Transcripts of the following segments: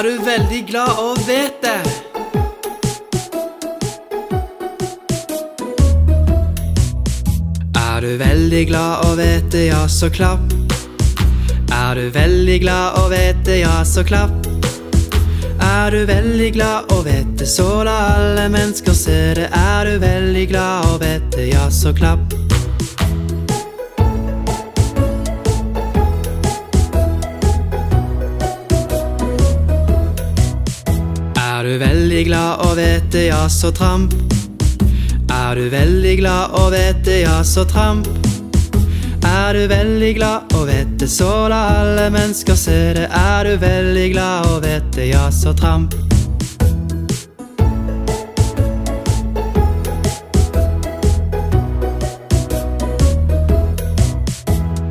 Er du veldig glad og vet det? Er du veldig glad og vet det, ja, så klapp. Er du veldig glad og vet det, ja, så klapp. Er du veldig glad og vet det, så la alle mennesker se det. Er du veldig glad og vet det, ja, så klapp. Er du veldig glad og vet det, ja, så tramp. Er du veldig glad og vet det, ja, så tramp. Er du veldig glad og vet det, så la alle mennesker se det. Er du veldig glad og vet det, ja, så tramp.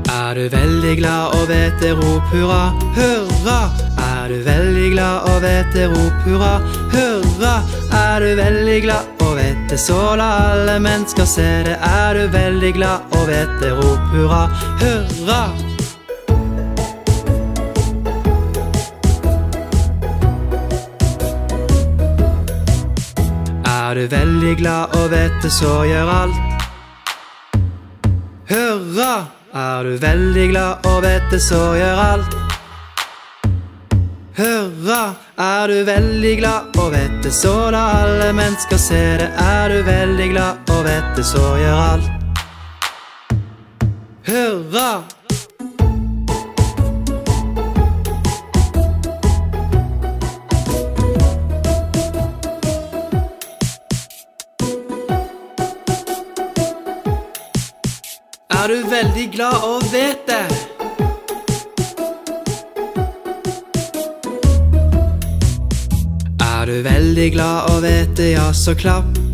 Er du veldig glad og vet det, rop hurra, hurra. Veldig glad og vet det, rop hurra, hurra. Er du veldig glad og vet det, så la alle mennesker se det. Er du veldig glad og vet det, rop hurra, hurra. Er du veldig glad og vet det, så gjør alt. Hurra! Er du veldig glad og vet det, så gjør alt. Hurra! Er du veldig glad og vet det, så la alle mennesker se det. Er du veldig glad og vet det, så gjør alt. Hurra! Er du veldig glad og vet det? Du veldig glad og vet det, ja, så klapp.